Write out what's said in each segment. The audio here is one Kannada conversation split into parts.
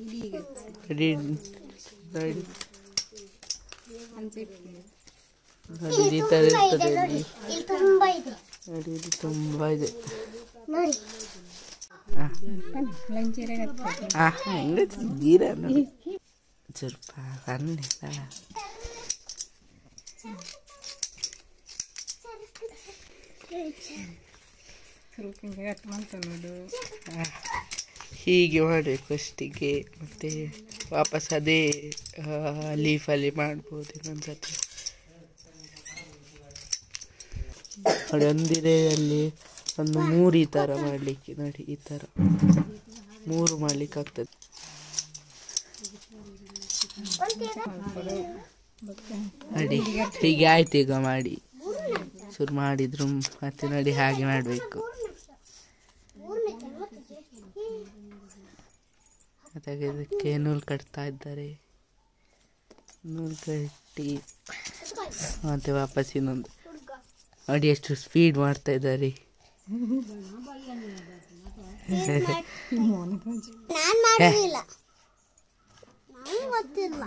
ನೋಡಿ ನೋಡಿ ನೋಡಿ ಈ ಥರ ಇರ್ತದೆ ಇಲ್ಲಿ ಇಲ್ಲಿ ತುಂಬಾ ಇದೆ ನೋಡಿ ಇದು ತುಂಬ ಇದೆ ನೋಡಿ ಆ ಹೆಂಗೆ ತಿಂದೀರ ನೋಡಿ ಸ್ವಲ್ಪ ಅನ್ನಿಲ್ಲ ಆ, ಹೀಗೆ ಮಾಡಬೇಕು ಫಸ್ಟಿಗೆ ಮತ್ತು ವಾಪಸ್ ಅದೇ ಲೀಫಲ್ಲಿ ಮಾಡ್ಬೋದು ಇನ್ನೊಂದ್ಸತಿ. ನೋಡಿ ಒಂದಿರೆಯಲ್ಲಿ ಒಂದು ಮೂರು ಈ ಥರ ಮಾಡಲಿಕ್ಕೆ, ನೋಡಿ, ಈ ಥರ ಮೂರು ಮಾಡ್ಲಿಕ್ಕೆ ಆಗ್ತದೆ. ನೋಡಿ, ಹೀಗೆ ಆಯ್ತು ಈಗ ಮಾಡಿ. ಶುರು ಮಾಡಿದ್ರು, ಮತ್ತೆ ನೋಡಿ, ಹಾಗೆ ಮಾಡಬೇಕು. ಮತ್ತೆ ಇದಕ್ಕೆ ನೂಲು ಕಟ್ತಾ ಇದ್ದಾರೆ. ನೂಲು ಕಟ್ಟಿ ಮತ್ತೆ ವಾಪಸ್ ಇನ್ನೊಂದು. ನೋಡಿ ಎಷ್ಟು ಸ್ಪೀಡ್ ಮಾಡ್ತಾ ಇದ್ದಾರೆ. ನಾನು ಮಾಡುದಿಲ್ಲ ನಂಗೆ ಗೊತ್ತಿಲ್ಲ.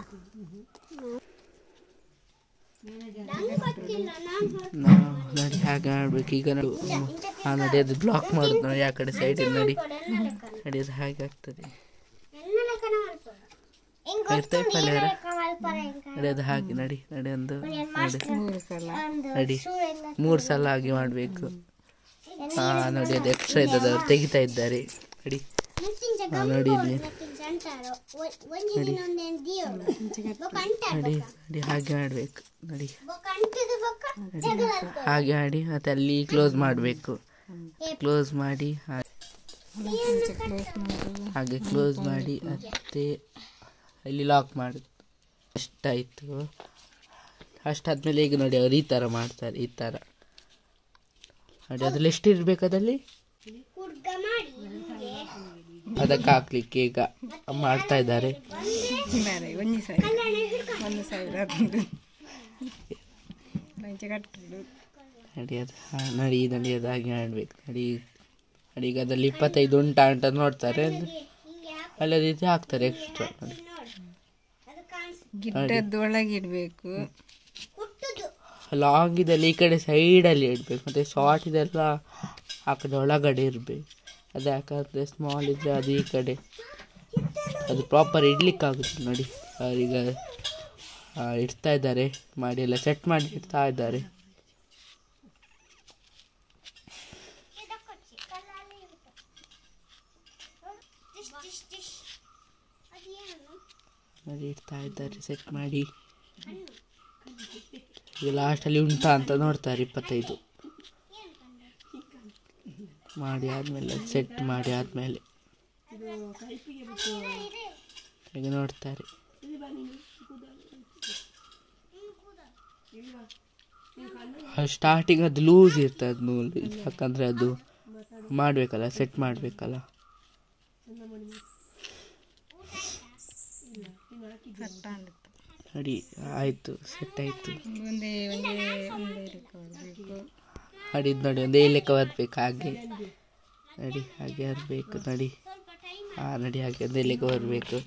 ನಾವು ನೋಡಿ ಹಾಗೆ ಮಾಡ್ಬೇಕು ಈಗ ನಾವು ಹಾಂ ನೋಡಿ ಅದು ಬ್ಲಾಕ್ ಮಾಡುದು ನೋಡಿ ಆ ಕಡೆ ಸೈಡಿಂದ ನೋಡಿ ನಡೆಯೋದು ಅದು ಹಾಗೆ ಆಗ್ತದೆ. ನಡೆಯೋದು ಲೆಕ್ಕನ ಮಲ್ಪರ ಹೆಂಗ್ ಇರ್ತದೆ ಗೊತ್ತು ಪಲ್ಯ ನೀನ ಲೆಕ್ಕ ಮಲ್ಪರ ಹೆಂಗ ನೋಡಿ ಹಾಗೆ ನಡಿ ನಡಿ ಒಂದು ನೋಡಿ ನೋಡಿ ಮೂರು ಸಲ ಹಾಗೆ ಮಾಡಬೇಕು ಹಾಂ ನೋಡಿ ಎಕ್ಸ್ಟ್ರಾ ಇದ್ದದ್ದು ಅವ್ರು ತೆಗಿತಾ ಇದ್ದಾರೆ ನಡಿ ಹಾಂ ನೋಡಿ ನೋಡಿ. ನೋಡಿ ಹಾಗೆ ಆಡಿ ನೋಡಿ. ಹಾಗೆ ಆಡಿ ಮತ್ತೆ ಅಲ್ಲಿ ಕ್ಲೋಸ್ ಮಾಡಬೇಕು ಕ್ಲೋಸ್ ಮಾಡಿ ಹಾಗೆ ಕ್ಲೋಸ್ ಮಾಡಿ ಮತ್ತೆ ಅಲ್ಲಿ ಲಾಕ್ ಮಾಡ. ಅಷ್ಟಾಯಿತು ಅಷ್ಟಾದ್ಮೇಲೆ ಈಗ ನೋಡಿ ಅವ್ರು ಈ ಥರ ಮಾಡ್ತಾರೆ ಈ ಥರ ನೋಡಿ ಅದ್ರಲ್ಲಿ ಎಷ್ಟು ಇರ್ಬೇಕು ಅದಲ್ಲಿ ಹುಡ್ಗ ಮಾಡಿ ಹಿಂಗೆ ಅದಕ್ಕೆ ಹಾಕ್ಲಿಕ್ಕೆ ಈಗ ಮಾಡ್ತಾ ಇದ್ದಾರೆ ನಡಿ ಹಿಡ್ಕೊಂಡು ನೋಡಿ ಅದು ಹಾ, ನೋಡಿ ನೋಡಿ ಅದು ಹಾಗೆ ಆಡ್ಬೇಕು. ನಡಿ ನಡೀಗ ಅದರಲ್ಲಿ ಇಪ್ಪತ್ತೈದು ಉಂಟಾ ಅಂತ ನೋಡ್ತಾರೆ ಅಲ್ಲಿ ರೀತಿ ಹಾಕ್ತಾರೆ ಎಕ್ಸ್ಟ್ರಾ ನೋಡಿ. ಗಿಡ್ಡದ್ದು ಲಾಂಗ್ ಇದೆಲ್ಲ ಈ ಕಡೆ ಸೈಡಲ್ಲಿ ಇಡಬೇಕು ಮತ್ತು ಶಾರ್ಟ್ ಇದೆಲ್ಲ ಆ ಕಡೆ ಒಳಗಡೆ ಇರಬೇಕು. ಅದು ಯಾಕಂದರೆ ಸ್ಮಾಲ್ ಇದ್ದರೆ ಅದು ಈ ಕಡೆ. ಅದು ಪ್ರಾಪರ್ ಇಡ್ಲಿಕ್ಕಾಗುತ್ತೆ ನೋಡಿ. ಅವರೀಗ ಇಡ್ತಾ ಇದ್ದಾರೆ. ಮಾಡಿ ಎಲ್ಲ ಸೆಟ್ ಮಾಡಿ ಇಡ್ತಾ ಇದ್ದಾರೆ. ನೋಡಿ, ಇಡ್ತಾ ಇದ್ದಾರೆ ಸೆಟ್ ಮಾಡಿ. ಈಗ ಲಾಸ್ಟಲ್ಲಿ ಉಂಟಾ ಅಂತ ನೋಡ್ತಾರೆ ಇಪ್ಪತ್ತೈದು. ಮಾಡಿ ಆದಮೇಲೆ ಸೆಟ್ ಮಾಡಿ ಆದಮೇಲೆ. ಈಗ ನೋಡ್ತಾರೆ. ಸ್ಟಾರ್ಟಿಂಗ್ ಅದು ಲೂಸ್ ಇರ್ತದೆ ನೂಲು. ಯಾಕಂದರೆ ಅದು ಮಾಡಬೇಕಲ್ಲ ಸೆಟ್ ಮಾಡಬೇಕಲ್ಲ. ನೋಡಿ ಆಯಿತು ಸೆಟ್ ಆಯಿತು. ಲೆಕ್ಕ ನೋಡಿ, ಒಂದೇ ಲೆಕ್ಕ ಬರಬೇಕು, ಹಾಗೆ. ನಡಿ, ಹಾಗೆ ಬರಬೇಕು, ನಡಿ. ಹಾಂ ನಡಿ, ಹಾಗೆ ಒಂದೇ ಲೆಕ್ಕ ಬರಬೇಕು.